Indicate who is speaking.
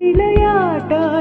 Speaker 1: விளையாட்டாய்